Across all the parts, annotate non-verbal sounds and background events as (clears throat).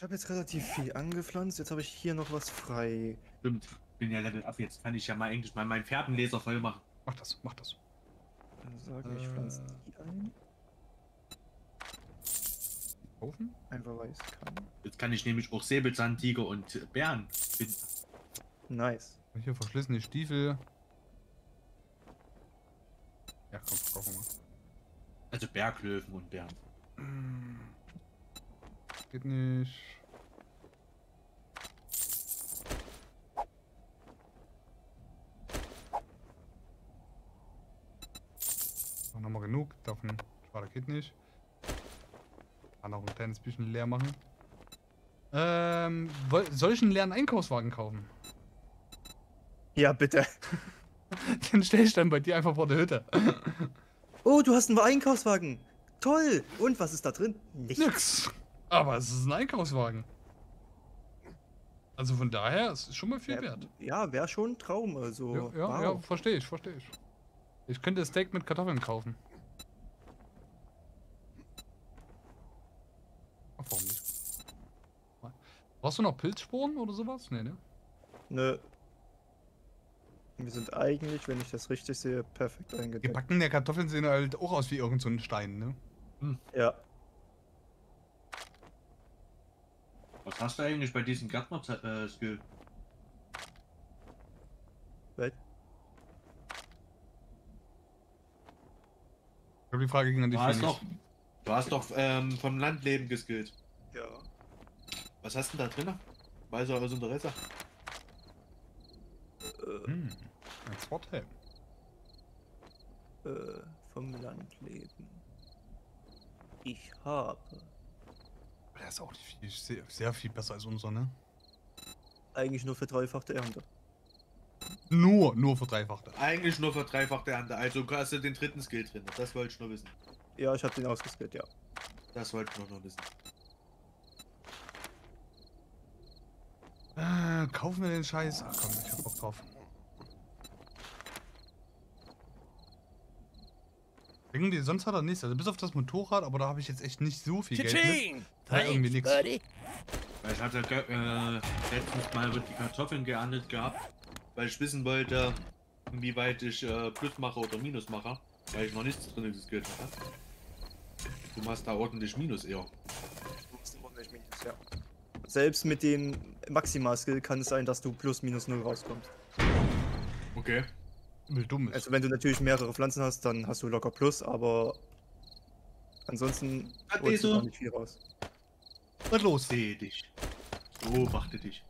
Ich habe jetzt relativ viel angepflanzt, jetzt habe ich hier noch was frei. Stimmt, bin ja Level ab. Jetzt kann ich ja mal endlich mal meinen Färbenlaser voll machen. Mach das, mach das. Dann sage ich, pflanze Äh. die ein. Kaufen? Einfach weil ich kann. Jetzt kann ich nämlich auch Säbelzahntiger und Bären finden. Nice. Hier verschlissene Stiefel. Ja, komm, kaufen wir. Also Berglöwen und Bären. Geht nicht. Haben wir genug davon. Schade, geht nicht. Kann auch ein kleines bisschen leer machen. Ähm, soll ich einen leeren Einkaufswagen kaufen? Ja, bitte. (laughs) Den stelle ich dann bei dir einfach vor der Hütte. Oh, du hast einen Einkaufswagen. Toll. Und was ist da drin? Nichts. Nix. Aber es ist ein Einkaufswagen. Also von daher, es ist schon mal viel Ja, wert. Ja, wäre schon ein Traum. Also, Ja, ja, wow. ja verstehe ich, verstehe ich. Ich könnte Steak mit Kartoffeln kaufen. Ach, warum nicht? Brauchst du noch Pilzsporen oder sowas? Nee, ne? Nö. Wir sind eigentlich, wenn ich das richtig sehe, perfekt Die eingedeckt. Backen der Kartoffeln sehen halt auch aus wie irgend so ein Stein, ne? Ja. Was hast du eigentlich bei diesem Gärtner-Skill? Weil, Ich glaube, die Frage ging an Du dich. hast Felix. doch, du hast doch ähm, vom Landleben geskillt. ja. Was hast du denn da drin? Weiß er aus Interesse. Äh, Hm, ein Swordhelm. äh, vom Landleben. Ich habe Der ist auch nicht viel, sehr, sehr viel besser als unser, ne? eigentlich nur verdreifachte Ernte. Nur, nur verdreifachte. Eigentlich nur für dreifachte Ernte. Also hast du den dritten Skill drin. Das wollte ich nur wissen. Ja, ich habe den ausgeskillt, ja. Das wollte ich nur noch wissen. Äh, kaufen wir den Scheiß? Ach komm, ich hab Bock drauf. Irgendwie, sonst hat er nichts. Also bis auf das Motorrad, aber da habe ich jetzt echt nicht so viel Geld mit. Da irgendwie nix. Weil ich hatte äh, letztens mal die Kartoffeln geerntet gehabt, weil ich wissen wollte, inwieweit ich äh, Plus mache oder Minus mache, weil ich noch nichts drin geskillt hatte. Du machst da ordentlich Minus eher. Ja. Selbst mit dem Maximal-Skill kann es sein, dass du plus minus null rauskommst. Okay. Dumm ist. Also wenn du natürlich mehrere Pflanzen hast, dann hast du locker plus, aber ansonsten Hat holst du nicht viel raus. Was los? Sehe dich. Beobachte dich.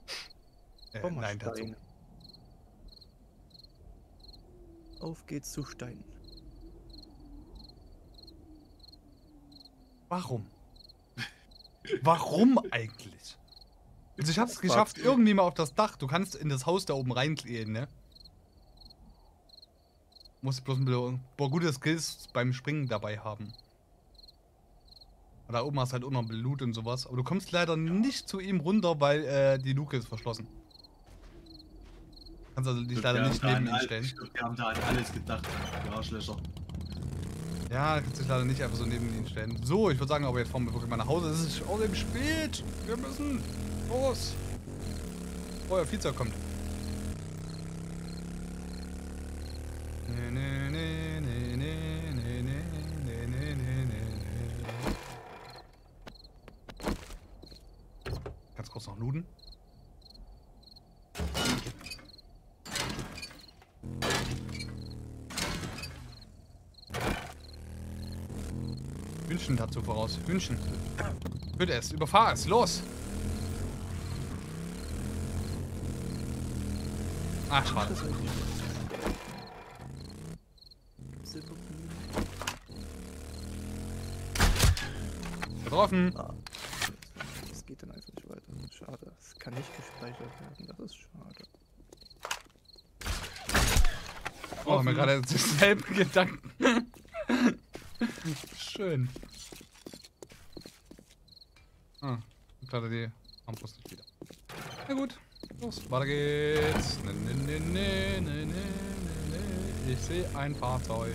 Äh, Komm mal, nein, dazu. Stein. Auf geht's zu Stein. Warum? (laughs) Warum eigentlich? Also ich hab's geschafft, irgendwie mal auf das Dach. Du kannst in das Haus da oben reinklären, ne? Musst bloß ein bisschen boah, gute Skills beim Springen dabei haben. Da oben hast du halt auch noch Loot und sowas. Aber du kommst leider nicht zu ihm runter, weil äh, die Luke ist verschlossen. Kannst also dich Ich leider nicht neben ihn stellen. Ich die haben da an alles gedacht, die Arschlöcher. Ja, kannst dich leider nicht einfach so neben ihn stellen. So, ich würde sagen, aber jetzt fahren wir wirklich mal nach Hause. Es ist außerdem spät. Wir müssen los. Oh, ja, Viehzeug kommt. Ganz kurz noch looten. Hühnchen dazu voraus. Hühnchen. Bitte es, überfahr es, los! Ach, schade. Getroffen. Ah, das geht dann einfach nicht weiter. Schade. Es kann nicht gespeichert werden. Das ist schade. Oh, haben wir gerade dieselben Gedanken. (laughs) Schön. Ah, er die Armbrust nicht wieder. Na gut, los, weiter geht's. Ne, ne, ne, ne, ne, ne, ne, ne. Ich sehe ein Fahrzeug.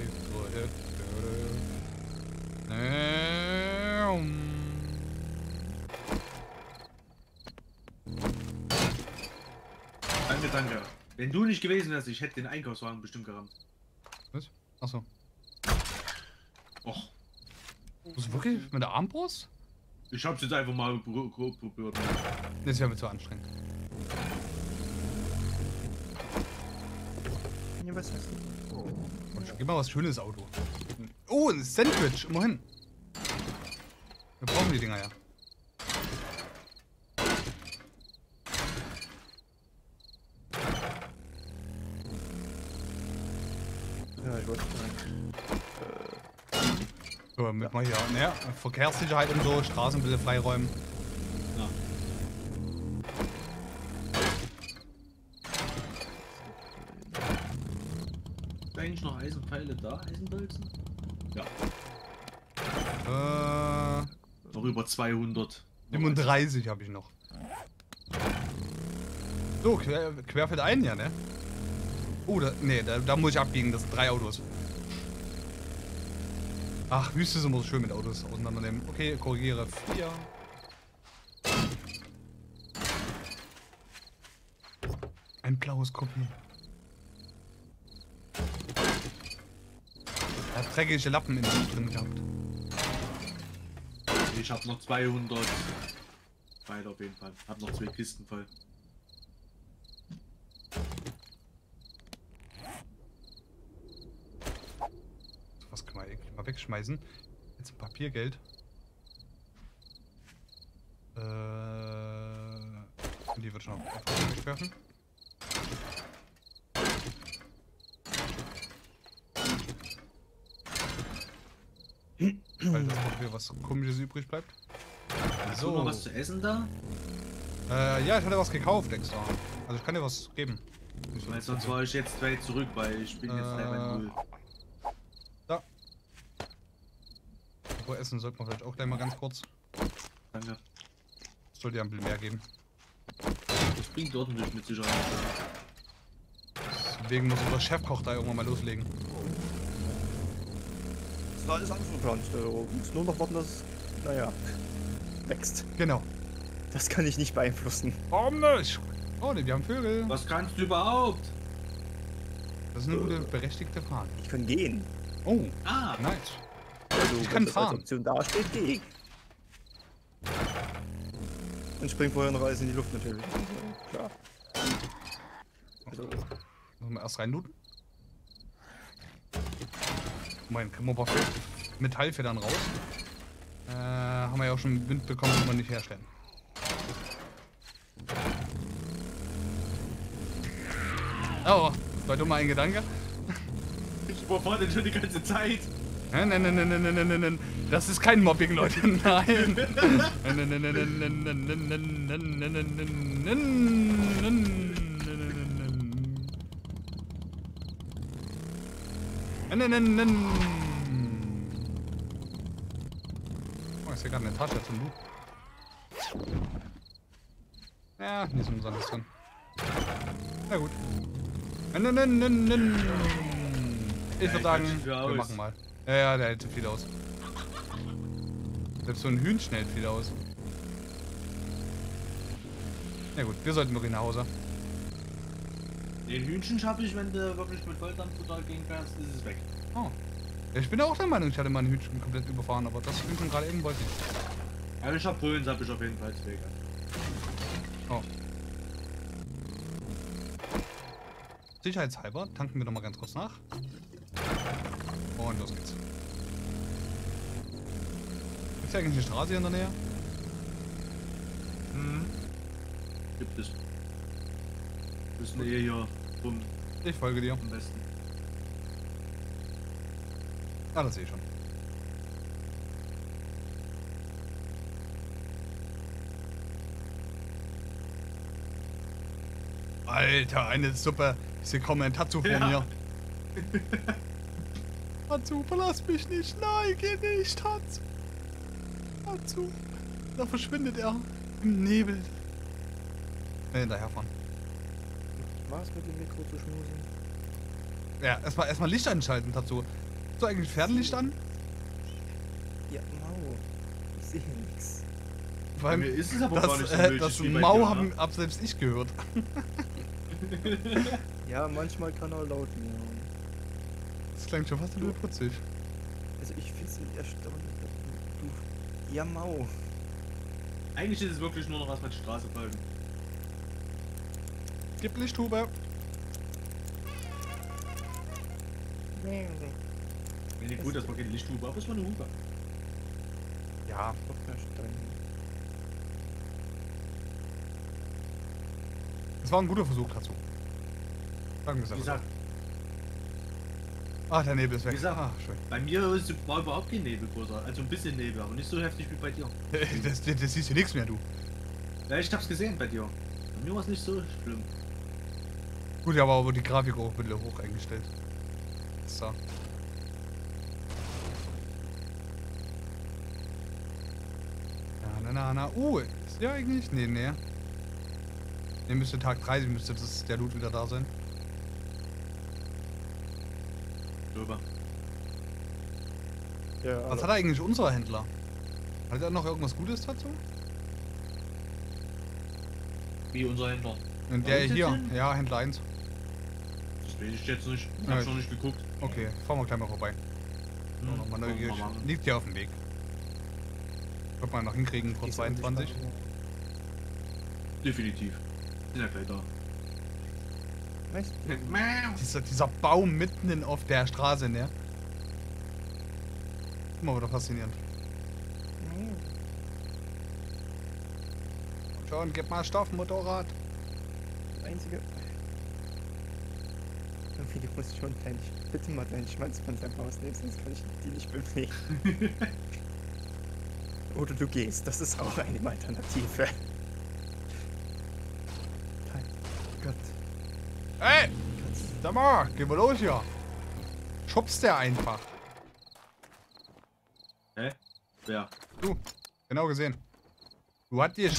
Ne, um. Gedanke. Wenn du nicht gewesen wärst, ich hätte den Einkaufswagen bestimmt gerammt. Was? Achso. Och, Muss wirklich mit der Armbrust? ich hab's jetzt einfach mal pro- probiert. Das wäre mir zu anstrengend. Ja, was hast du? Und gib mal was schönes Auto. Oh, ein Sandwich. Immerhin. Wir brauchen die Dinger ja. Ja, ich wollte sagen. So, damit wir hier, naja, Verkehrssicherheit und so, Straßen ein bisschen freiräumen. Ja. Ist eigentlich noch Eisenpfeile da, Eisenbolzen? Ja, Äh, noch über 200. 37 habe ich noch. So, quer, querfeld ein, ja, ne? Oh, da, nee, da, da muss ich abbiegen, das sind drei Autos. Ach, Wüste ist immer so schön mit Autos auseinandernehmen. Okay, korrigiere. Vier. Ein blaues Kopie. Er hat dreckige Lappen in sich drin gehabt. Ich hab noch 200. Beide auf jeden Fall. Hab noch zwei Kisten voll. So, was kann man eigentlich mal wegschmeißen? Jetzt ein Papiergeld. Äh, die wird schon auf wegwerfen. Weil das Papier was komisches übrig bleibt. Hast du noch was zu essen da? Äh, ja, ich hatte was gekauft extra. Also ich kann dir was geben. Weil sonst war ich jetzt weit zurück, weil ich bin jetzt Äh, Level 0. Wo essen sollte man vielleicht auch gleich mal ganz kurz. Danke. Sollte ja ein bisschen mehr geben. Das bringt ordentlich mit Sicherheit. Deswegen muss unser Chefkoch da irgendwann mal loslegen. Das war alles angeplant. Du musst nur noch warten, dass es, naja, wächst. Genau. Das kann ich nicht beeinflussen. Warum nicht? Oh, ne, wir haben Vögel. Was kannst du überhaupt? Das ist eine gute, berechtigte Frage. Ich kann gehen. Oh, Ah, nice. Ich kann wenn das als fahren. Option da steht, gehe ich. Und spring vorher noch alles in die Luft natürlich. Klar. Also, Müssen wir erst reinlooten? Moment, können wir ein paar Fe- Metallfedern raus? Äh, haben wir ja auch schon Wind bekommen, können wir nicht herstellen. Oh, war dummer ein Gedanke? ich überfordere schon die ganze Zeit. Nein, nein, nein, nein, nein, nein, nein. Das ist kein Mobbing, Leute. Nein. Oh, ist hier gerade eine Tasche zum Loot. Ja, nichts umsonst drin. Na gut. Ich würde sagen, wir machen mal. Ja, ja, der hält zu viel aus. Selbst so ein Hühnchen hält viel aus. Na gut, wir sollten wirklich nach Hause. Den Hühnchen schaffe ich, wenn du wirklich mit Volldampf total gehen kannst, ist es weg. Oh. Ja, ich bin auch der Meinung, ich hatte mein Hühnchen komplett überfahren, aber das Hühnchen gerade eben wollte ich. Aber ich hab Pullen, hab ich auf jeden Fall weg. Oh. Sicherheitshalber tanken wir noch mal ganz kurz nach. Und los geht's. Gibt's hier eigentlich eine Straße hier in der Nähe? Hm. Gibt es. Müssen wir hier rum Ich folge dir. am besten. Ah, das sehe ich schon. Alter, eine Suppe. Ich sehe kaum ein Tatsu vor Ja. mir. (laughs) Tatsu, verlass mich nicht. Nein, geh nicht, Tatsu. Tatsu. Da verschwindet er. Im Nebel. Äh, hinterherfahren. was mit dem Mikro zu schmusen? Ja, erstmal erstmal Licht anschalten, Tatsu. Hast du eigentlich Pferdelicht an? Ja, Mau. Ich sehe nichts. Allem, mir ist es aber gar das, nicht so äh, das Mau dir, haben ne? hab selbst ich gehört. (laughs) Ja, manchmal kann er laut miauen. Das klingt schon fast wieder putzig. Also ich find's nicht erstaunlich. Du Jamau. Eigentlich ist es wirklich nur noch was mit Straße folgen. Gib Lichthube. Finde ich gut, dass man keine Lichthube, aber es war eine Hupe. Ja, es war ein guter Versuch dazu. Sagen wir es Wie gesagt, Ah, der Nebel ist weg. Wie gesagt, ah, bei mir ist, war überhaupt kein Nebel größer. Also ein bisschen Nebel, aber nicht so heftig wie bei dir. (laughs) Das, das, das siehst du nichts mehr, du. Ja, ich hab's gesehen bei dir. Bei mir war es nicht so schlimm. Gut, aber aber die Grafik auch ein bisschen hoch eingestellt. So. Ja, na, na, na. Uh, ist der eigentlich? Nee, nee. Ne, müsste Tag 30, müsste das der Loot wieder da sein. Drüber. Ja, Was hat eigentlich unser Händler? Hat er noch irgendwas Gutes dazu? Wie unser Händler. Und der hier, hin? ja, Händler 1. Das weiß ich jetzt nicht. Ich Ja, hab ich- schon nicht geguckt. Okay, fahren wir gleich mal vorbei. Hm, Nochmal neugierig. Liegt hier auf dem Weg. Wird man noch hinkriegen vor 22. Definitiv. Sind ja gleich da. Echt? Dieser, dieser Baum mitten in, auf der Straße, ne? Immer wieder faszinierend. Schon, gib mal Stoff, Motorrad. Das einzige. Irgendwie, du musst schon dein, bitte mal deinen Schwanz von seinem Haus nehmen, sonst kann ich die nicht bewegen. (laughs) Oder du gehst, das ist auch eine Alternative. Ey! Sag mal, geh mal los hier. Schubst der einfach. Hä? Wer? Du, genau gesehen. Du hast dir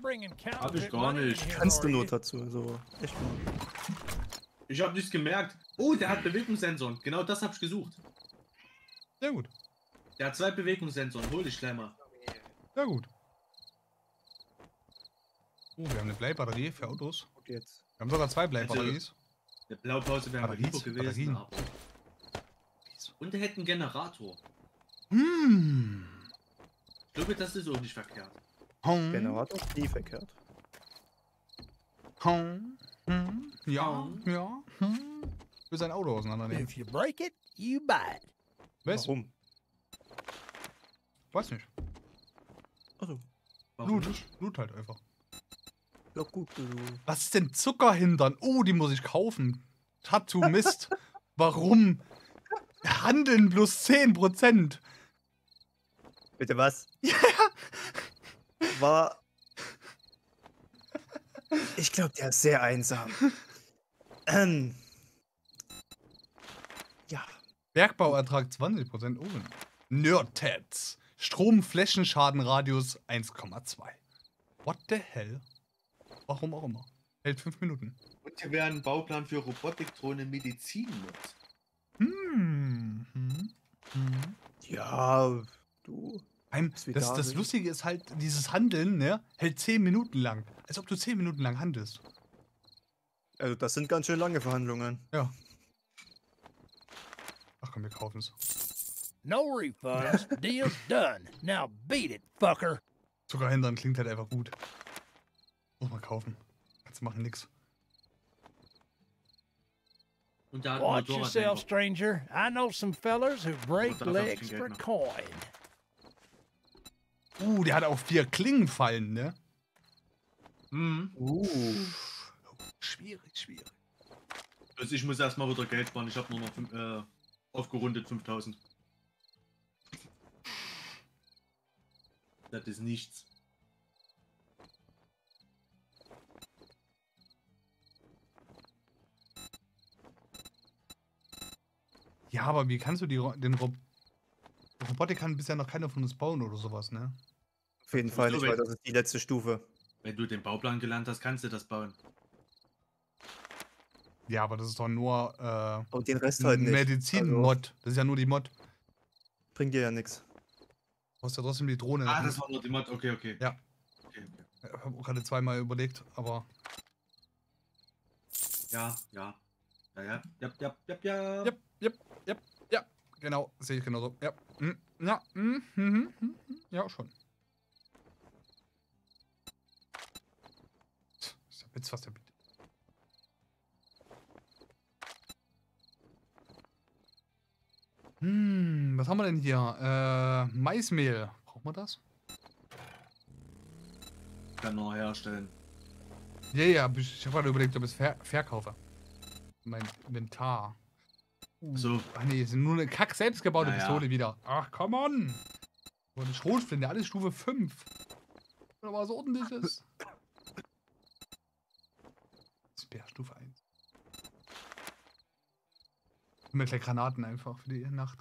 bringing Hab ich gar nicht. Kannst du nur dazu, so. Echt mal. Ich hab nichts gemerkt. Oh, der hat Bewegungssensoren. Genau das hab ich gesucht. Sehr gut, Der hat zwei Bewegungssensoren. Hol dich gleich mal. sehr gut. Oh, wir haben eine Bleibatterie für Autos. Gut jetzt. Wir haben sogar zwei Bleibatteries. Der Blaupause wäre mal lieber gewesen. Batterien. Aber... Und der hätte einen Generator. Hm. Ich glaube, das ist auch nicht verkehrt. Hm. Generator ist nie verkehrt. Hm. Hm. Ja, Hm. ja. Hm. Für sein Auto auseinandernehmen. If you break it, you buy it. Was? Warum? Weiß nicht. Also, Warum Loot. nicht? Loot halt einfach. Was ist denn Zuckerhindern? Oh, die muss ich kaufen. Tattoo Mist. (laughs) Warum? Handeln plus 10%. Bitte was? (laughs) Ja. War. Ich glaube, der ist sehr einsam. Ähm. Ja. Bergbauertrag 20%. Oh. Nerdtats. Stromflächenschadenradius 1,2. What the hell? Warum auch immer. Hält 5 Minuten. Und hier wäre ein Bauplan für Robotikdrohne Medizin mit. Hm. Hm. Hm. Ja, du. Das, da das. Lustige ist halt, dieses Handeln, ne, hält 10 Minuten lang. Als ob du 10 Minuten lang handelst. Also, das sind ganz schön lange Verhandlungen. Ja. Ach komm, wir kaufen es. No refunds. Deal's done. Now beat it, fucker. Zuckerhindern klingt halt einfach gut. Muss man kaufen. Kannst machen nix. Und da hat Watch yourself, stranger. I know some fellers who break ich legs for coin. Uh, der hat auch vier Klingenfallen, ne? Hm. Uh. Schwierig, schwierig. Also ich muss erstmal wieder Geld sparen. Ich habe nur noch fünf, äh, aufgerundet 5000. Das ist nichts. Ja, aber wie kannst du die, Ro- den Rob Robotik kann bisher noch keiner von uns bauen oder sowas, ne? Auf jeden Fall nicht, weil das ist die letzte Stufe. Wenn du den Bauplan gelernt hast, kannst du das bauen. Ja, aber das ist doch nur äh, Und den Rest halt nicht. Also, Medizin-Mod. Das ist ja nur die Mod. bringt dir ja nichts. Du hast ja trotzdem die Drohne. Ah, das war nur die Mod. Okay, okay. Ja. Okay, okay. Ich habe auch gerade zweimal überlegt, aber Ja, ja. Ja, ja, ja, ja, ja, ja. Yep, yep, yep, ja. Genau, sehe ich genauso. Ja, mm, ja, mhm, mhm, ja, schon. Ist ja Witz, was der bietet. Hm, was haben wir denn hier? Äh, Maismehl. Brauchen wir das? Kann nur herstellen. Ja, ja, ich habe gerade überlegt, ob ich es ver verkaufe. Mein Inventar. So, Ach nee, ist nur eine kack selbstgebaute Ja, ja. Pistole wieder. Ach, come on. So eine Schrotflinte, alles Stufe 5. Oder was ordentliches. Speer Stufe 1. Mit gleich Granaten einfach für die Nacht.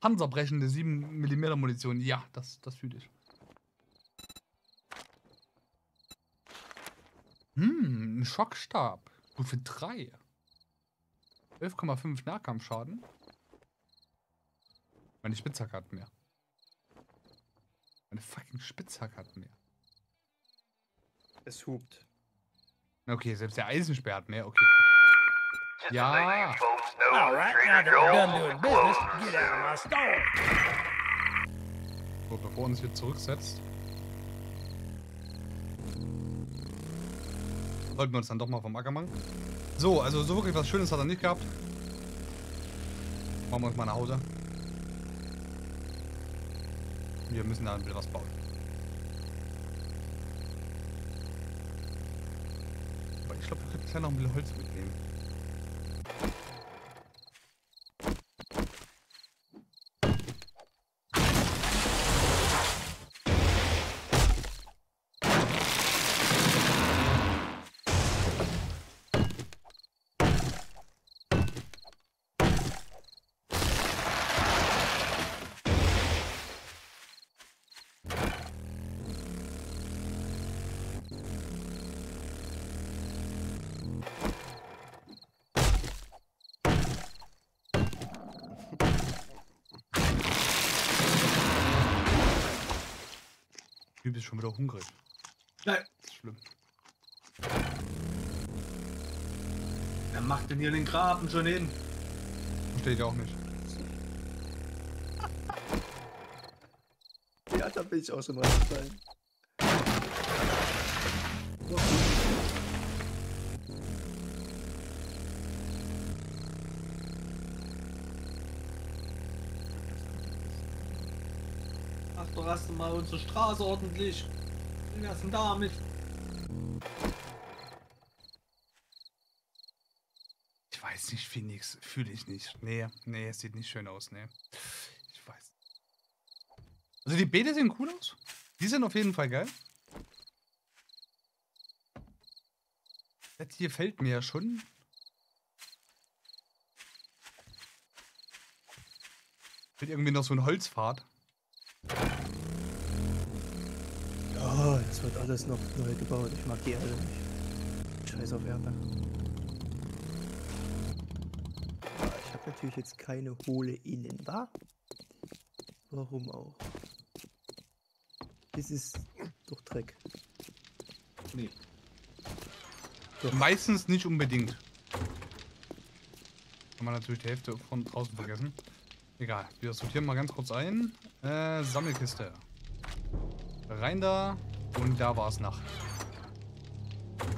Panzerbrechende 7 mm Munition. Ja, das, das fühle ich. Hm, ein Schockstab. Stufe 3. 11,5 Nahkampfschaden. Meine Spitzhacke hat mehr. Meine fucking Spitzhacke hat mehr. Es hupt. Okay, selbst der Eisensperr hat mehr. Okay, gut. Ja. All right, now that we're done doing business, get out of my store. So, bevor er uns hier zurücksetzt. Sollten wir uns dann doch mal vom Acker machen. So, also so wirklich was Schönes hat er nicht gehabt. Machen wir uns mal nach Hause. Wir müssen da ein bisschen was bauen. Aber ich glaube, wir können gleich noch ein bisschen Holz mitnehmen. Du bist schon wieder hungrig. nein, Das ist schlimm. wer macht denn hier den Graben schon hin? Verstehe ich auch nicht. Ja, da bin ich auch schon reingefallen. Hast mal unsere Straße ordentlich. Ist denn damit? Ich weiß nicht, Phoenix. Fühle ich nicht. Nee, nee, es sieht nicht schön aus, nee. Ich weiß. Also die Beete sehen cool aus. Die sind auf jeden Fall geil. Das hier fällt mir ja schon. Wird irgendwie noch so ein Holzpfad. Das wird alles noch neu gebaut. Ich mag die Erde nicht. Scheiß auf Erde. Ich habe natürlich jetzt keine hohle Innen, wa? Warum auch? Das ist doch Dreck. Nee. Meistens nicht unbedingt. Kann man natürlich die Hälfte von draußen vergessen. Egal, wir sortieren mal ganz kurz ein. Äh, Sammelkiste. Rein da. Und da war es Nacht.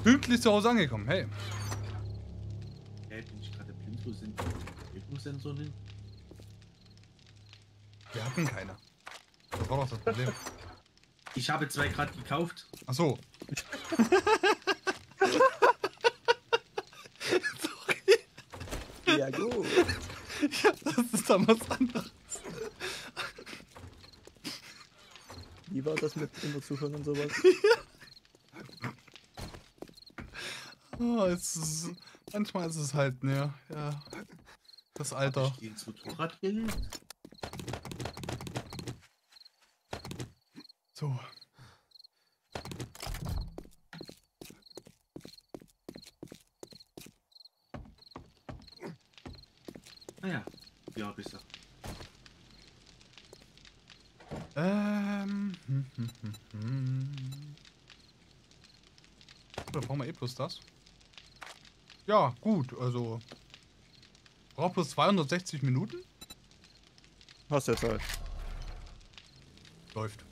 Pünktlich zu Hause angekommen. Hey. Hey, bin ich gerade blind, wo sind die Bewegungssensoren hin? Wir hatten keine. Das war doch das Problem. Ich habe zwei gerade gekauft. Ach so. (laughs) Ja gut. Das ist dann was anderes. Wie war das mit immer zuhören und sowas? Oh, (laughs) es ist, manchmal ist es halt, ne, ja. Das Alter. Ich gehe ins Motorrad hin. So. Naja, ja, hab ich sie. Ähm. Hm, hm, hm, hm. Oder brauchen wir eh bloß das? Ja, gut, also. Braucht bloß 260 Minuten? Hast ja Zeit. Läuft.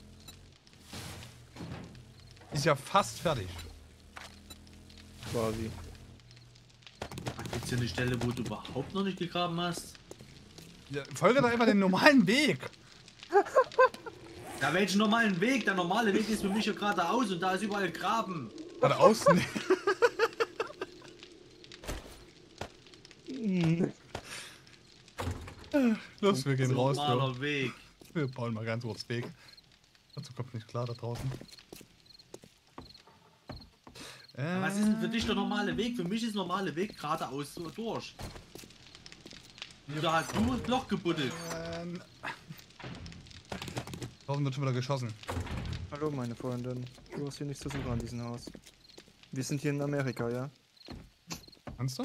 Ist ja fast fertig. Quasi. Gibt es hier eine Stelle, wo du überhaupt noch nicht gegraben hast? Ja, folge doch einfach den normalen Weg. Ja, welchen normalen Weg? Der normale Weg ist für mich ja geradeaus und da ist überall Graben. Er außen. (laughs) Los, wir gehen raus. Bro. Normaler Weg. Wir bauen mal ganz kurz Weg. Dazu kommt nicht klar da draußen. Äh, Was ist denn für dich der normale Weg? Für mich ist normale Weg geradeaus so durch. Und da hast du ein Loch gebuddelt. Ähm, draußen wird schon wieder geschossen. Hallo, meine Freundin. Du hast hier nichts zu suchen an diesem Haus. Wir sind hier in Amerika, ja? Kannst du?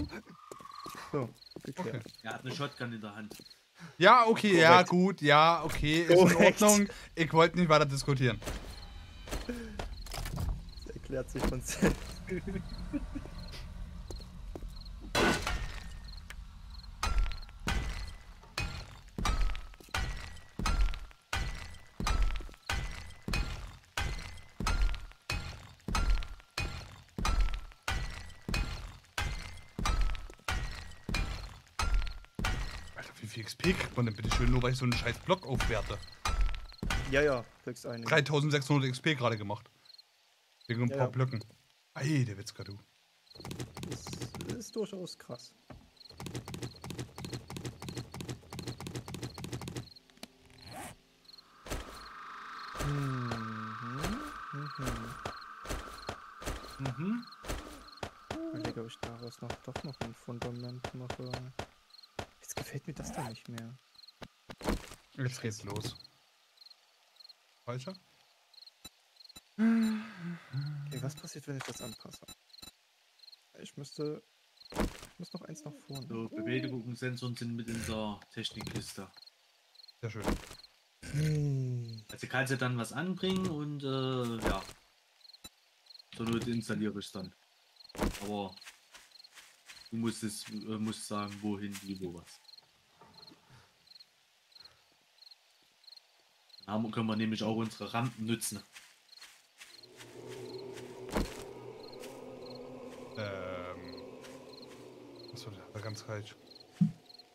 So, geklärt. Okay. Er hat eine Shotgun in der Hand. Ja, okay, ja, Korrekt. gut, ja, okay, ist in Korrekt. Ordnung. Ich wollte nicht weiter diskutieren. Das erklärt sich von selbst. (laughs) kriegt man denn bitte schön, nur weil ich so einen scheiß Block aufwerte? Ja, ja, kriegst eine. 3600 XP gerade gemacht. Wegen ein Ja, paar ja. Blöcken. Ey, der Witzka, du. Das ist durchaus krass. Mhm. Mhm. Mhm. Ich überlege, ob ich daraus noch, doch noch ein Fundament mache. Jetzt gefällt mir das da nicht mehr. Jetzt geht's los. Falscher? Okay, was passiert, wenn ich das anpasse? Ich müsste. Ich muss noch eins nach vorne. So, Bewegungssensoren sind mit in der Technikkiste. Sehr schön. Hm. Also kannst du dann was anbringen und äh, ja. Zur Not installiere ich dann. Aber du musst es äh, musst sagen, wohin, wie, wo was. Haben, können wir nämlich auch unsere Rampen nutzen. Ähm. Das war ganz falsch.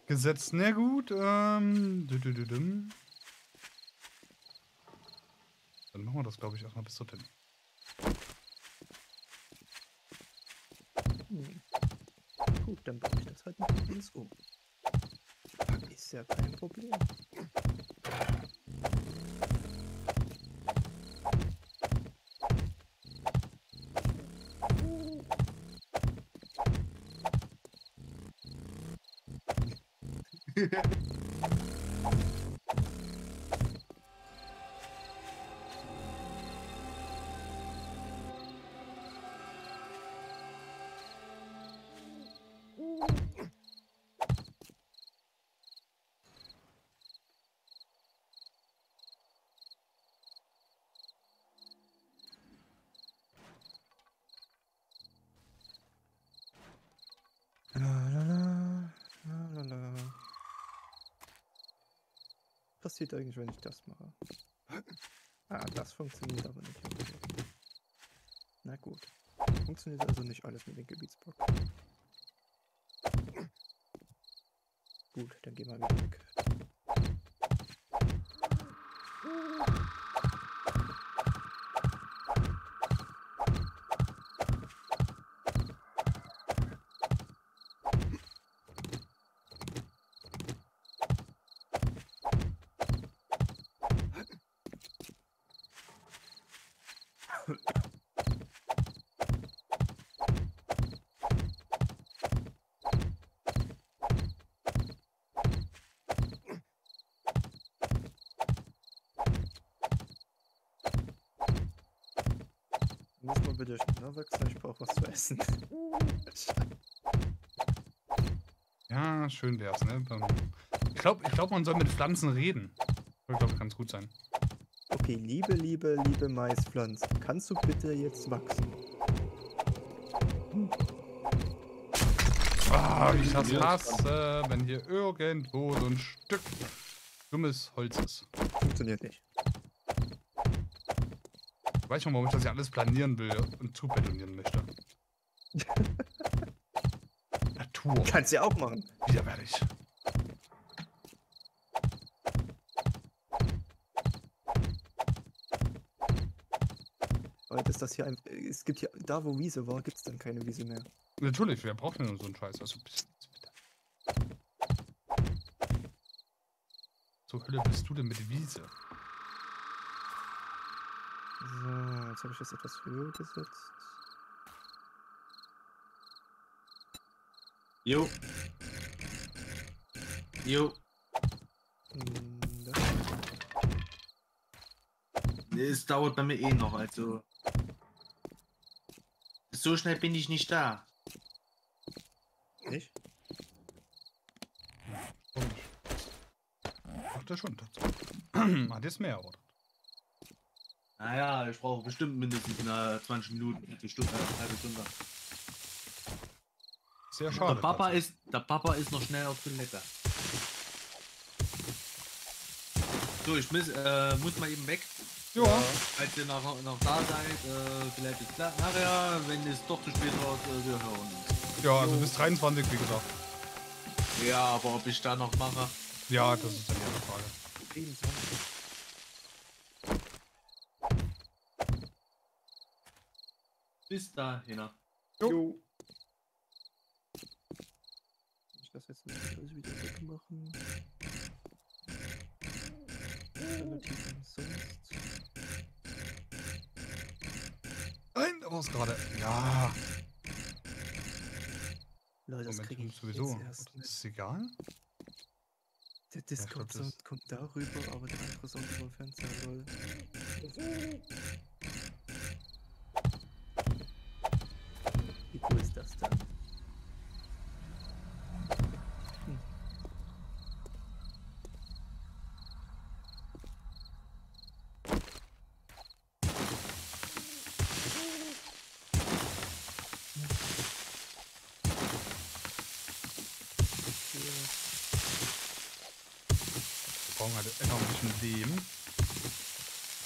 Gesetzt, na gut. Ähm. dü- dü- dü-. Dann machen wir das, glaube ich, erstmal bis dorthin. Hm. Gut, dann baue ich das halt noch alles um. Ist ja kein Problem. Yeah. (laughs) passiert eigentlich, wenn ich das mache? Ah, das funktioniert aber nicht. Na gut. Funktioniert also nicht alles mit dem Gebietsblock. Gut, dann gehen wir wieder weg. Muss man bitte schneller wachsen, ich brauche was zu essen. (laughs) Ja, schön wär's, ne? Ich glaube, ich glaub, man soll mit Pflanzen reden. Ich glaube, ganz gut sein. Okay, liebe, liebe, liebe Maispflanze, kannst du bitte jetzt wachsen? Ah, wie ich das hasse, wenn hier irgendwo so ein Stück dummes Holz ist. Funktioniert nicht. Ich weiß schon, warum ich das ja alles planieren will und zubetonieren möchte. Natur. Kannst du ja auch machen. Widerwärtig. Weil das das hier ein, es gibt hier, da wo Wiese war, gibt es dann keine Wiese mehr. Natürlich, wer braucht denn nur so einen Scheiß? Also, bis- bitte. Zur Hölle bist du denn mit Wiese? So, jetzt habe ich das etwas höher gesetzt. Jo. Jo. Es dauert bei mir eh noch, also. So schnell bin ich nicht da. Nicht? Ach, der schon tatsächlich. (clears throat) Hat jetzt mehr, oder? Naja, ich brauche bestimmt mindestens eine 20 Minuten, eine Stunde, eine halbe Stunde. Sehr Der schade. Papa, tatsächlich. ist, der Papa ist noch schnell auf Toilette. So, ich muss, äh, muss mal eben weg. Ja. Falls ihr noch, noch da seid, äh, vielleicht ist klar. Nachher, wenn es doch zu spät wird, äh, wir hören uns. Ja, also bis 23, wie gesagt. Ja, aber ob ich da noch mache. Ja, das ist dann die andere Frage. 27. Bis dahin. Jo. Ich das wieder wegmachen. Relativ umsonst. Nein, da war es gerade. Ja. Leute, das kriege ich sowieso. jetzt erst Ist es egal? Der Discord-Sound kommt darüber, aber der andere Sound über Fernseher, lol. Wie cool ist das dann? Hm. Hier. Wir brauchen halt einfach ein bisschen Lehm.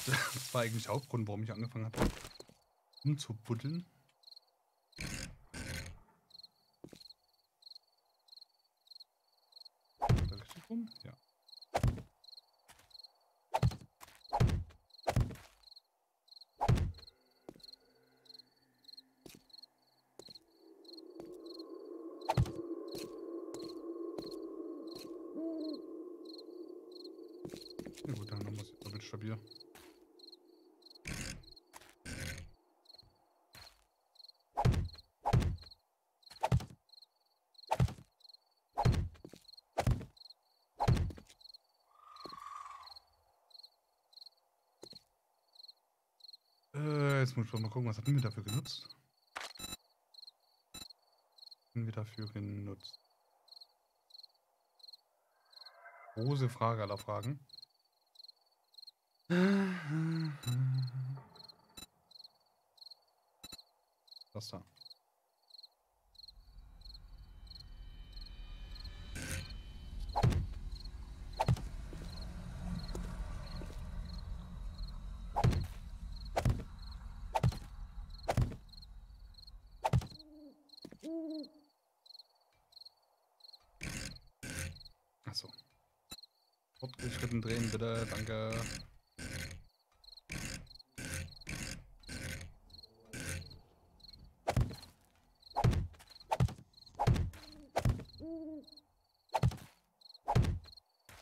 Das war eigentlich Hauptgrund, warum ich angefangen habe, umzubuddeln. Richtig rum? Ja. Na gut, dann haben wir es stabil. Äh, jetzt muss ich mal gucken, was hatten wir dafür genutzt? Haben wir dafür genutzt? Große Frage aller Fragen. (laughs) Das da. Achso. Fortgeschritten drehen, bitte. Danke.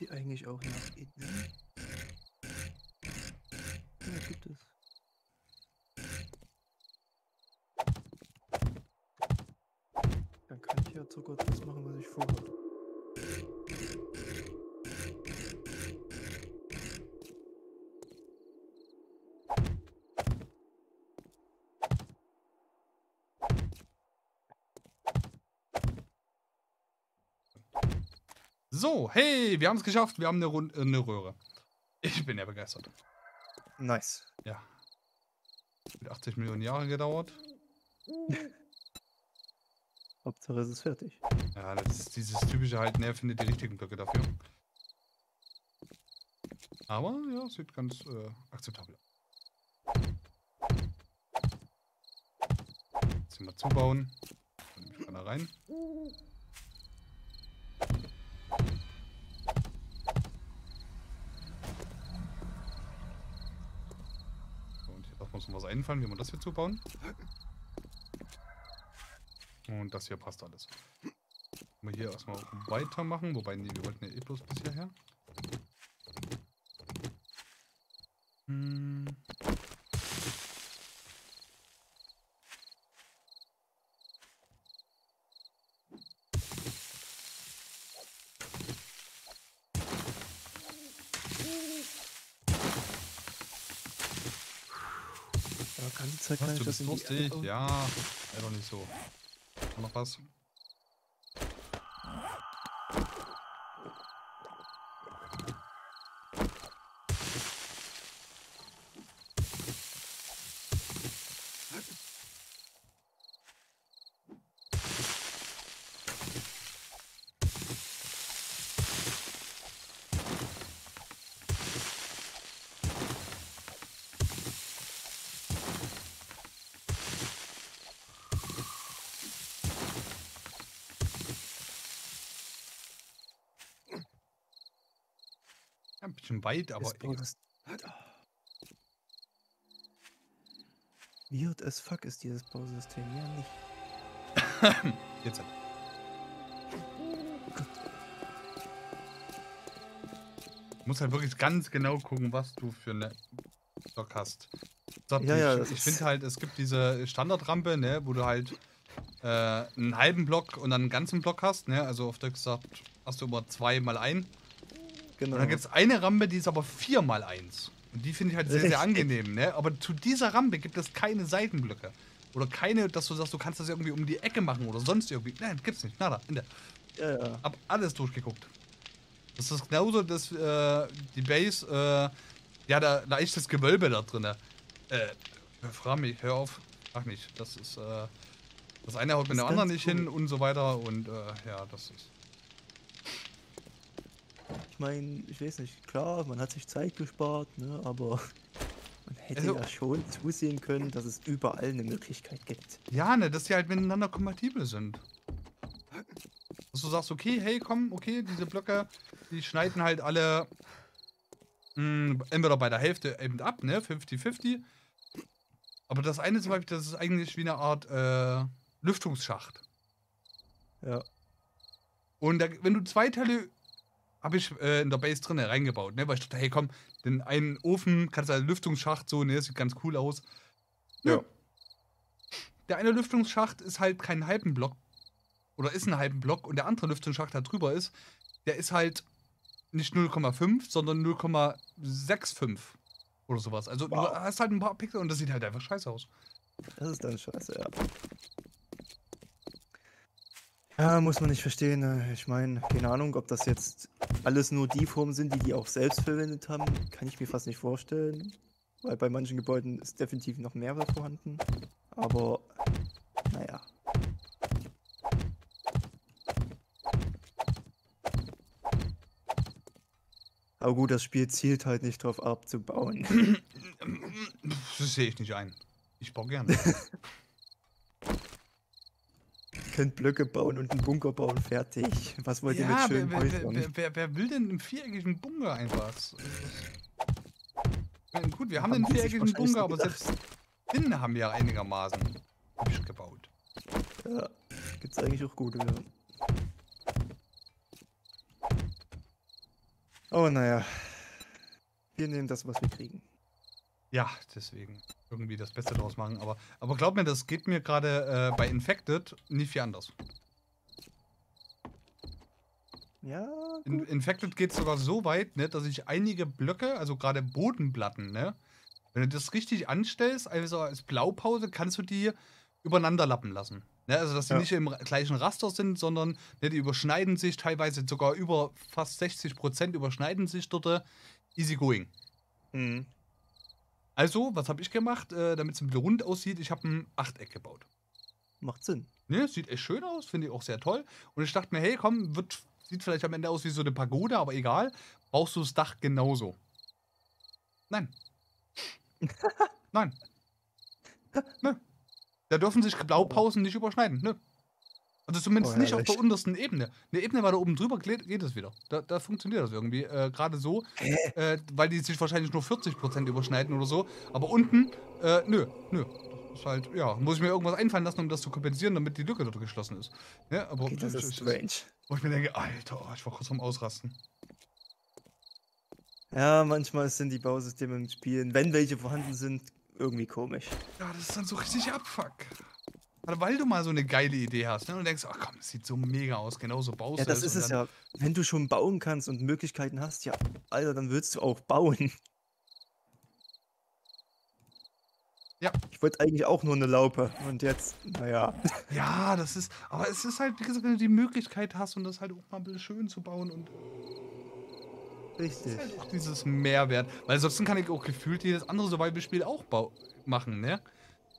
Die eigentlich auch nach innen? Ja, gibt es. Ja sogar das machen, was ich vorhabe. So, hey, wir haben es geschafft. Wir haben eine, Rund äh, eine Röhre. Ich bin ja begeistert. Nice. Ja. Mit 80 Millionen Jahre gedauert. (laughs) Hauptsache es ist fertig. Ja, das ist dieses typische halt, ne, findet die richtigen Blöcke dafür. Aber ja, sieht ganz äh, akzeptabel aus. Jetzt mal zubauen. Dann nehme ich mal da rein. Und hier darf uns noch was einfallen, wie wir das hier zubauen. Und das hier passt alles. Wir hier erstmal weitermachen, wobei, nee, wir wollten ja eh bloß bis hierher. Hm. Aber ganze Zeit kann ich das bauen? Ja, leider nicht so. Noch was? Bisschen weit, aber. Bausys- Weird as fuck ist dieses Bausystem, ja nicht. (coughs) jetzt. halt. Du musst halt wirklich ganz genau gucken, was du für eine Block hast. So, Ja, ja, ich finde halt, es gibt diese Standardrampe, ne, wo du halt äh, einen halben Block und dann einen ganzen Block hast, ne? Also auf Deutsch gesagt, hast du immer zwei mal ein. Genau. Und dann gibt es eine Rampe, die ist aber vier mal eins. Und die finde ich halt sehr, sehr angenehm, ne? Aber zu dieser Rampe gibt es keine Seitenblöcke. Oder keine, dass du sagst, du kannst das irgendwie um die Ecke machen oder sonst irgendwie. Nein, gibt's nicht. Nada. Ende. ja, ja. Hab alles durchgeguckt. Das ist genauso, dass äh, die Base, äh, ja, da, ist das Gewölbe da drin. Äh, frag mich, hör auf, frag mich. Das ist, äh, das eine haut mit dem anderen nicht hin cool. und so weiter und äh, ja, das ist. Ich meine, ich weiß nicht, klar, man hat sich Zeit gespart, ne, aber (laughs) man hätte Also- ja schon zusehen können, dass es überall eine Möglichkeit gibt. Ja, ne, dass die halt miteinander kompatibel sind. Dass du sagst, okay, hey, komm, okay, diese Blöcke, die schneiden halt alle mh, entweder bei der Hälfte eben ab, ne, 50-50. Aber das eine zum Beispiel, das ist eigentlich wie eine Art äh, Lüftungsschacht. Ja. Und da, wenn du zwei Teile habe ich äh, in der Base drin reingebaut, ne, weil ich dachte, hey, komm, den einen Ofen kannst du als Lüftungsschacht so, ne, sieht ganz cool aus. Ja. Der eine Lüftungsschacht ist halt keinen halben Block. Oder ist ein halben Block und der andere Lüftungsschacht, der drüber ist, der ist halt nicht 0,5, sondern 0,65 oder sowas. Also du Wow. hast halt ein paar Pixel und das sieht halt einfach scheiße aus. Das ist dann scheiße, ja. Ja, muss man nicht verstehen. ne. Ich meine, keine Ahnung, ob das jetzt alles nur die Formen sind, die die auch selbst verwendet haben, kann ich mir fast nicht vorstellen. Weil bei manchen Gebäuden ist definitiv noch Mehrwert vorhanden. Aber, naja. Aber gut, das Spiel zielt halt nicht drauf abzubauen. (laughs) Das sehe ich nicht ein. Ich baue gerne. (laughs) Könnt Blöcke bauen und einen Bunker bauen, fertig. Was wollt ihr ja, mit schönen Häusern? wer, wer, wer will denn einen viereckigen Bunker einfach? Gut, wir haben Haben einen viereckigen Bunker, aber selbst den haben wir einigermaßen hübsch gebaut. Ja, gibt's eigentlich auch gute, ja. Aber naja. Wir nehmen das, was wir kriegen. Ja, deswegen irgendwie das Beste draus machen. Aber, aber glaub mir, das geht mir gerade äh, bei Infected nicht viel anders. Ja, In. Infected geht sogar so weit, ne, dass ich einige Blöcke, also gerade Bodenplatten, ne, wenn du das richtig anstellst, also als Blaupause, kannst du die übereinander lappen lassen. Ne, also, dass die Ja. nicht im gleichen Raster sind, sondern ne, die überschneiden sich teilweise sogar über fast 60 Prozent überschneiden sich dort. äh, Easy going. Mhm. Also, was habe ich gemacht, äh, damit es ein bisschen rund aussieht? Ich habe ein Achteck gebaut. Macht Sinn. Ne, sieht echt schön aus, finde ich auch sehr toll. Und ich dachte mir, hey, komm, wird, sieht vielleicht am Ende aus wie so eine Pagode, aber egal. Brauchst du das Dach genauso? Nein. (laughs) Nein. Nö. Da dürfen sich Blaupausen nicht überschneiden. Nö. Also zumindest Oh, nicht auf der untersten Ebene. Eine Ebene weiter oben drüber geht, geht es wieder. Da, da funktioniert das irgendwie. Äh, Gerade so, äh, weil die sich wahrscheinlich nur 40% überschneiden oder so. Aber unten, äh, nö, nö. Das ist halt, ja, muss ich mir irgendwas einfallen lassen, um das zu kompensieren, damit die Lücke dort geschlossen ist. Ja, aber Okay, das ist strange. wo ich mir denke, Alter, ich war kurz vorm Ausrasten. Ja, manchmal sind die Bausysteme im Spielen, wenn welche vorhanden sind, irgendwie komisch. Ja, das ist dann so richtig Abfuck. Weil du mal so eine geile Idee hast ne? und denkst, ach komm, das sieht so mega aus, genauso baust Ja, du das ist es ja. Wenn du schon bauen kannst und Möglichkeiten hast, ja, Alter, dann willst du auch bauen. Ja. Ich wollte eigentlich auch nur eine Laupe und jetzt, naja. (laughs) Ja, das ist, aber es ist halt, wie gesagt, wenn du die Möglichkeit hast und das halt auch mal ein bisschen schön zu bauen und Richtig. halt auch dieses Mehrwert. Weil ansonsten kann ich auch gefühlt jedes andere Survival-Spiel auch machen, ne?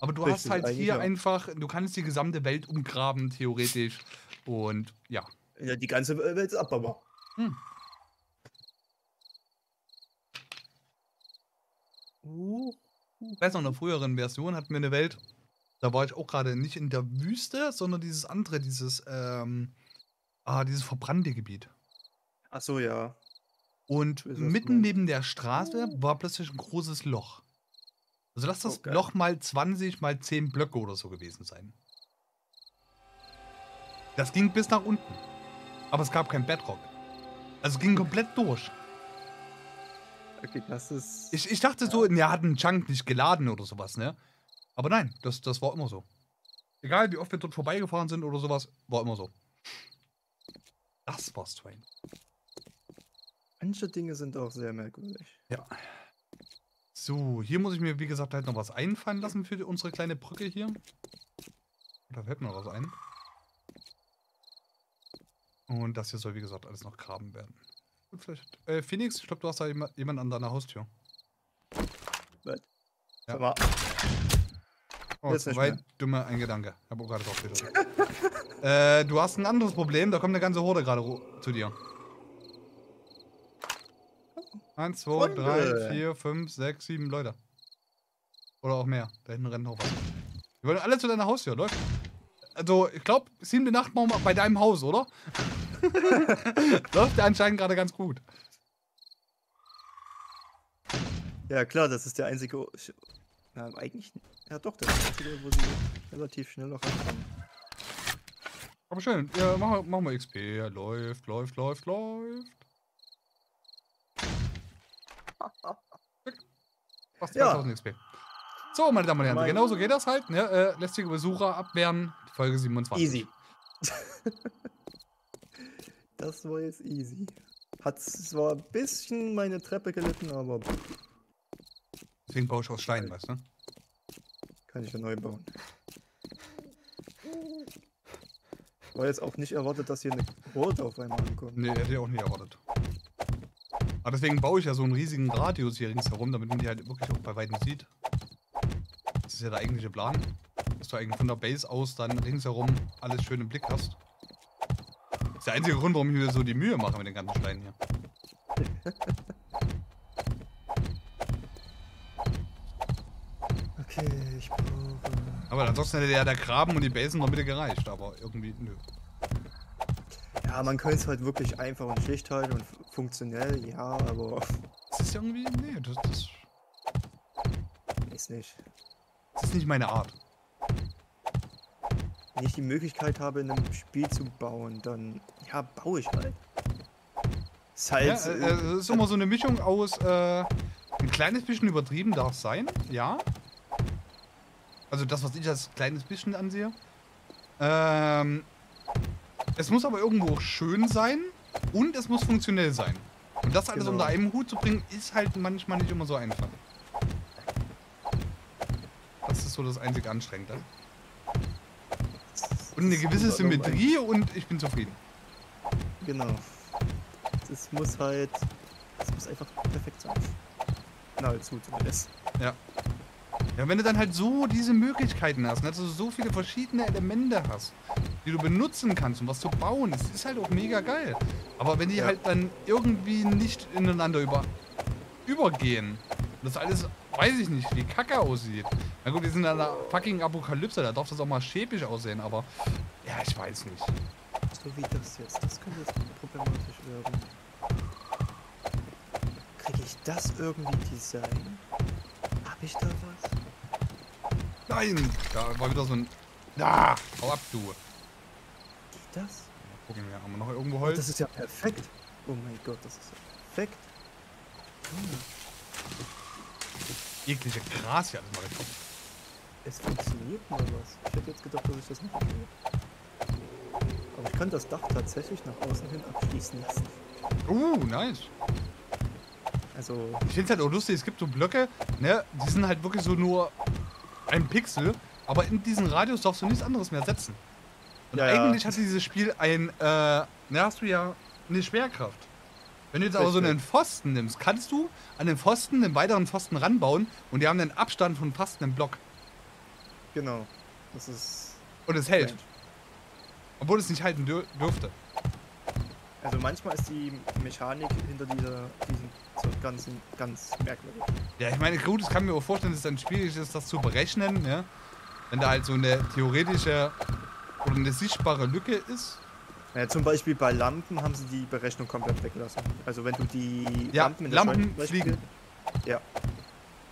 Aber du hast Richtig, halt eigentlich hier ja. einfach, du kannst die gesamte Welt umgraben, theoretisch. Und ja. Ja, die ganze Welt ist abbaubar. Hm. Ich weiß noch, in einer früheren Version hatten wir eine Welt, da war ich auch gerade nicht in der Wüste, sondern dieses andere, dieses, ähm, ah, dieses verbrannte Gebiet. ach so, ja. Und mitten neben der Straße war plötzlich ein großes Loch. Also lass das geil. Loch mal 20 mal 10 Blöcke oder so gewesen sein. Das ging bis nach unten. Aber es gab kein Bedrock. Also es ging komplett durch. Okay, das ist. Ich, ich dachte so, er hat einen Chunk nicht geladen oder sowas, ne? Aber nein, das, das war immer so. Egal wie oft wir dort vorbeigefahren sind oder sowas, war immer so. Das war strange. Manche Dinge sind auch sehr merkwürdig. Ja. So, hier muss ich mir, wie gesagt, halt noch was einfallen lassen für unsere kleine Brücke hier. Da fällt mir noch was ein. Und das hier soll, wie gesagt, alles noch graben werden. Gut, vielleicht. Äh, Phoenix, ich glaube, du hast da jemand, jemand an deiner Haustür. Was? Ja. Mal, Oh, mehr. dummer ein Gedanke. Ich habe auch gerade drauf (laughs) äh, du hast ein anderes Problem, da kommt eine ganze Horde gerade zu dir. Eins, zwei, Freunde. drei, vier, fünf, sechs, sieben Leute. Oder auch mehr. Da hinten rennen noch was. Die wollen alle zu deiner Haustür, läuft. Also, ich glaube, siebte Nacht machen wir bei deinem Haus, oder? (laughs) läuft ja anscheinend gerade ganz gut. ja klar, das ist der einzige. Ja, eigentlich. Ja, doch, das ist der einzige, wo sie relativ schnell auch anfangen. Aber schön. Ja, machen wir, wir XP. Ja, läuft, läuft, läuft, läuft. Fast Ja. 2000 XP. So, meine Damen und Herren, Mein- genau so geht das halt. Ne? Äh, lästige Besucher abwehren, Folge 27. Easy. (laughs) das war jetzt easy. Hat zwar ein bisschen meine Treppe gelitten, aber Deswegen baue ich aus Stein, weißt du? kann ich ja neu bauen. War jetzt auch nicht erwartet, dass hier eine Horde auf einmal ankommt. Nee, hätte ich auch nicht erwartet. Aber deswegen baue ich ja so einen riesigen Radius hier ringsherum, damit man die halt wirklich auch bei Weitem sieht. Das ist ja der eigentliche Plan. Dass du eigentlich von der Base aus dann ringsherum alles schön im Blick hast. Das ist der einzige Grund, warum ich mir so die Mühe mache mit den ganzen Steinen hier. Okay, ich brauche. Aber ansonsten hätte ja der Graben und die Base in der Mitte gereicht, aber irgendwie, nö. Ja, man könnte es halt wirklich einfach und schlicht halten und funktionell, ja, aber (laughs) Das ist irgendwie, nee, das, das, ist nicht. das ist nicht meine Art. Wenn ich die Möglichkeit habe, in einem Spiel zu bauen, dann ja, baue ich halt. Ist halt. Ja, äh, äh, es ist immer so eine Mischung aus, äh, ein kleines bisschen übertrieben darf sein, ja. Also das, was ich als kleines bisschen ansehe. Ähm, es muss aber irgendwo schön sein und es muss funktionell sein. Und das alles Genau. unter einem Hut zu bringen, ist halt manchmal nicht immer so einfach. Das ist so das einzig Anstrengende. Und eine gewisse Symmetrie und ich bin zufrieden. Genau. Es muss halt. Es muss einfach perfekt sein. Nahezu zumindest. Ja. Ja, wenn du dann halt so diese Möglichkeiten hast, ne, dass du so viele verschiedene Elemente hast, die du benutzen kannst, um was zu bauen, das ist halt auch mega geil. Aber wenn die Ja. halt dann irgendwie nicht ineinander über, übergehen, und das alles, weiß ich nicht, wie Kacke aussieht. Na gut, wir sind in einer fucking Apokalypse, da darf das auch mal schäbig aussehen, aber ja, ich weiß nicht. So wie das jetzt. Das könnte jetzt problematisch werden. Kriege ich das irgendwie design? Hab ich da was? Nein! Da war wieder so ein... Da! Hau ab, du! Das? Mal gucken, wir haben wir noch irgendwo Oh, Holz? das ist ja perfekt. Oh mein Gott, das ist ja perfekt. Hm, Eklige Gras hier alles mal gekommen. es funktioniert mal was. Ich hätte jetzt gedacht, dass ich das nicht kann. Aber ich kann das Dach tatsächlich nach außen hin abschließen lassen. Uh, nice. Also, Ich finde es halt auch lustig, es gibt so Blöcke, ne, die sind halt wirklich so nur ein Pixel, aber in diesen Radius darfst du nichts anderes mehr setzen. Und Ja, ja. eigentlich hat dieses Spiel ein, äh, ne, hast du ja eine Schwerkraft. Wenn du jetzt aber so einen Pfosten nimmst, kannst du an den Pfosten einen weiteren Pfosten ranbauen und die haben einen Abstand von fast einem Block. genau. Das ist. Und es hält, obwohl es nicht halten dür dürfte. Also manchmal ist die Mechanik hinter dieser, diesem so ganzen ganz merkwürdig. Ja, ich meine, gut, ich kann mir auch vorstellen, dass es dann schwierig ist, das zu berechnen, ne? Wenn da halt so eine theoretische oder eine sichtbare Lücke ist. Ja, zum Beispiel bei Lampen haben sie die Berechnung komplett weggelassen. Also wenn du die Ja, Lampen in der Lampen Beispiel- fliegen. Ja,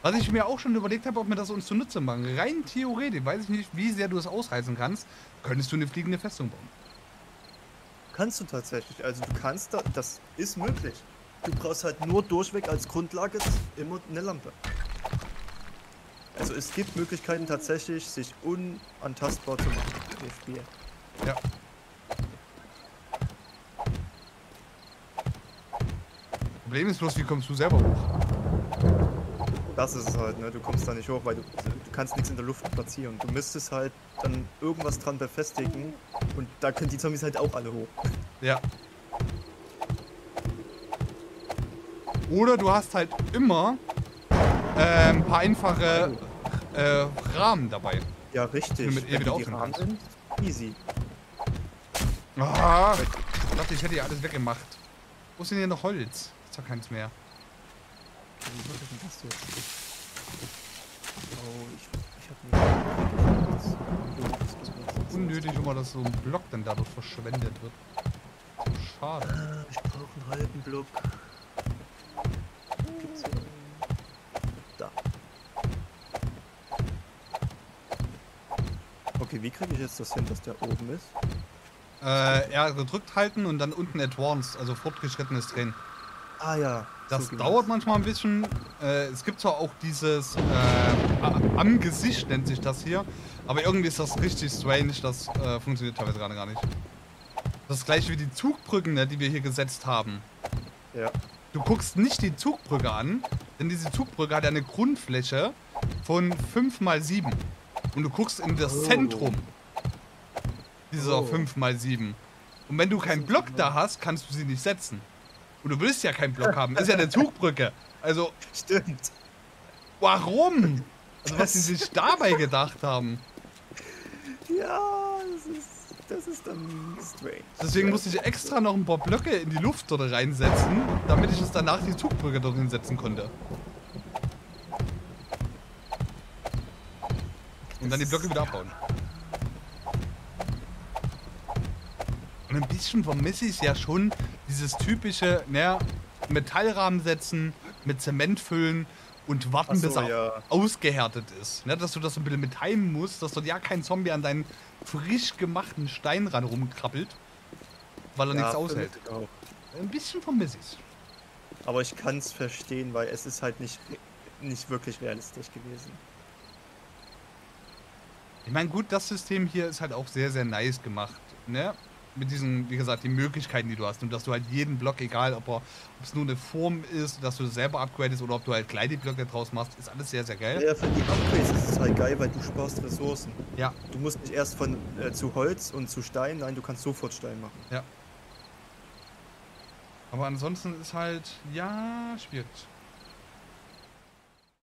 Was ich mir auch schon überlegt habe, ob wir das uns zunutze machen. Rein theoretisch, weiß ich nicht, wie sehr du es ausreißen kannst, könntest du eine fliegende Festung bauen. kannst du tatsächlich. Also du kannst da, das ist möglich. Du brauchst halt nur durchweg als Grundlage immer eine Lampe. Also es gibt Möglichkeiten tatsächlich, sich unantastbar zu machen im Spiel. Ja. Problem ist bloß, wie kommst du selber hoch? Das ist es halt, ne? Du kommst da nicht hoch, weil du, du kannst nichts in der Luft platzieren. Du müsstest halt dann irgendwas dran befestigen und da können die Zombies halt auch alle hoch. Ja. Oder du hast halt immer äh, ein paar einfache äh, Rahmen dabei. Ja, richtig. Nur mit ihr Wenn wieder die Rahmen sind, easy. Ah, ich dachte, ich hätte hier alles weggemacht. Wo ist denn hier noch Holz? Ist doch keins mehr. Oh, Unnötig immer, dass so ein Block dann dadurch verschwendet wird. Schade. Ah, Ich brauche einen halben Block. Gibt's hier einen? Da. Wie kriege ich jetzt das hin, dass der oben ist? Äh, ja, gedrückt halten und dann unten Advanced, also fortgeschrittenes Drehen. Ah ja. Das so dauert manchmal ein bisschen. Äh, es gibt zwar auch dieses äh, am Gesicht nennt sich das hier, aber irgendwie ist das richtig strange. Das äh, funktioniert teilweise gerade gar nicht. Das gleiche wie die Zugbrücken, ne, die wir hier gesetzt haben. Ja. Du guckst nicht die Zugbrücke an, denn diese Zugbrücke hat eine Grundfläche von 5 mal 7 Und du guckst in das Oh. Zentrum dieser Oh. 5 mal 7 Und wenn du keinen Block da hast, kannst du sie nicht setzen. Und du willst ja keinen Block haben. Ist ja eine (laughs) Zugbrücke. Also, Stimmt. warum? Also, was Das- sie sich dabei gedacht haben. Ja, das ist, das ist dann strange. Deswegen musste ich extra noch ein paar Blöcke in die Luft dort reinsetzen, damit ich es danach die Zugbrücke dorthin setzen konnte. Und dann die Blöcke wieder abbauen. Und ein bisschen vermisse ich ja schon dieses typische, naja, Metallrahmen setzen, mit Zement füllen und warten, so, bis er ja. ausgehärtet ist. Ne, dass du das ein bisschen mit timen musst, dass dort ja kein Zombie an deinen frisch gemachten Steinrand rumkrabbelt, weil er nichts aushält. ich. Ein bisschen vermisse ich's. Aber ich kann es verstehen, weil es ist halt nicht, nicht wirklich realistisch gewesen. Ich meine, gut, das System hier ist halt auch sehr, sehr nice gemacht. Ne? Mit diesen, wie gesagt, die Möglichkeiten, die du hast. Und dass du halt jeden Block, egal ob er- ob es nur eine Form ist, dass du selber upgradest oder ob du halt die Blöcke draus machst, ist alles sehr, sehr geil. Ja, für die Upgrades ist es halt geil, weil du sparst Ressourcen. Ja, Du musst nicht erst von äh, zu Holz und zu Stein, nein, du kannst sofort Stein machen. ja. Aber ansonsten ist halt, ja, schwierig.